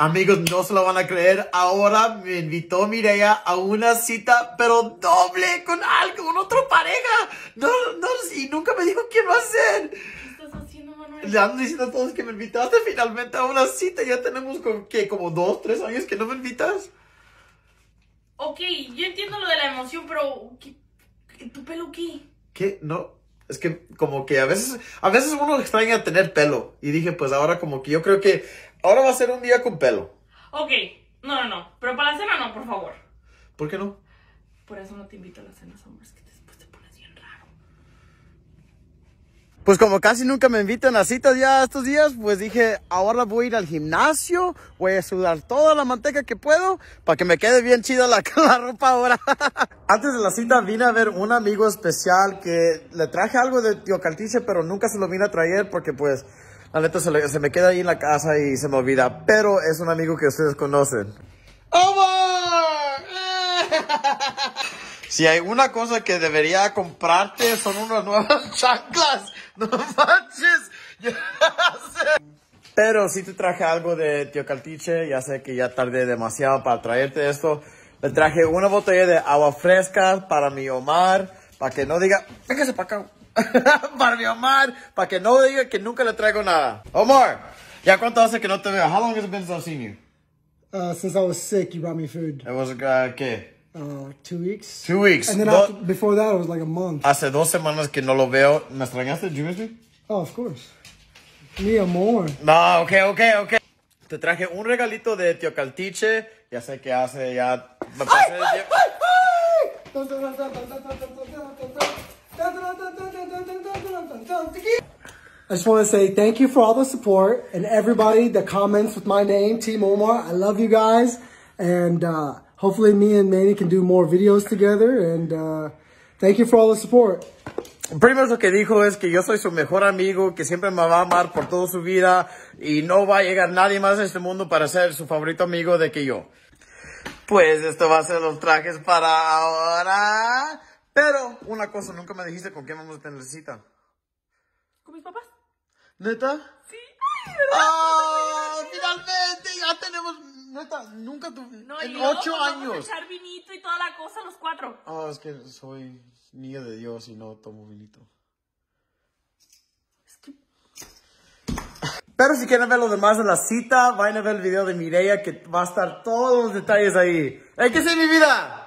Amigos, no se lo van a creer. Ahora me invitó Mireya a una cita, pero doble con algo, con otra pareja. No, no, y nunca me dijo quién va a ser. ¿Qué estás haciendo, Manuel? Le ando diciendo a todos que me invitaste finalmente a una cita. Ya tenemos como, ¿qué? como dos, tres años que no me invitas. Ok, yo entiendo lo de la emoción, pero ¿qué, ¿tu pelo qué? ¿Qué? No. Es que como que a veces, a veces uno extraña tener pelo. Y dije, pues ahora como que yo creo que ahora va a ser un día con pelo. Ok, no, no, no. Pero para la cena no, por favor. ¿Por qué no? Por eso no te invito a las cenas, hombres, que después te pones bien raro. Pues como casi nunca me invitan a citas ya estos días, pues dije, ahora voy a ir al gimnasio, voy a sudar toda la manteca que puedo para que me quede bien chida la, la ropa ahora. Antes de la cita vine a ver un amigo especial que le traje algo de tío Caltiche, pero nunca se lo vine a traer porque pues la neta se, le- se me queda ahí en la casa y se me olvida. Pero es un amigo que ustedes conocen. ¡Omar! Si hay una cosa que debería comprarte son unas nuevas chanclas. No manches. Pero si te traje algo de Tío Caltiche, ya sé que ya tardé demasiado para traerte esto. Le traje una botella de agua fresca para mi Omar, para que no diga, véngase para acá. para mi Omar, para que no diga que nunca le traigo nada. Omar, ¿ya cuánto hace que no te veo? How long has it been since I've seen you? Uh, since I was sick, you brought me food. It was, uh, ¿qué? Uh, two weeks. Two weeks. And then Do- after, before that, it was like a month. Hace dos semanas que no lo veo. ¿Me extrañaste? ¿Do you miss me? Oh, of course. Me or more. No, ok, ok, ok. Te traje un regalito de Tío Caltiche. Ya sé que hace ya... me pasé de tiempo. I just want to say thank you for all the support and everybody that comments with my name, Team Omar. I love you guys. And uh, hopefully, me and Manny can do more videos together. And uh, thank you for all the support. Primero lo que dijo es que yo soy su mejor amigo, que siempre me va a amar por toda su vida y no va a llegar nadie más a este mundo para ser su favorito amigo de que yo. Pues esto va a ser los trajes para ahora. Pero una cosa, nunca me dijiste con quién vamos a tener cita. ¿Con mis papás? ¿Neta? Sí. ¡Ah! Finalmente ya tenemos. Neta, nunca tuve. No, y en luego, ocho vamos a años. echar vinito y toda la cosa los cuatro. Ah, es que soy niño de Dios y no tomo vinito. Pero si quieren ver lo demás de la cita, vayan a ver el video de Mireia que va a estar todos los detalles ahí. ¡Hay que ser mi vida!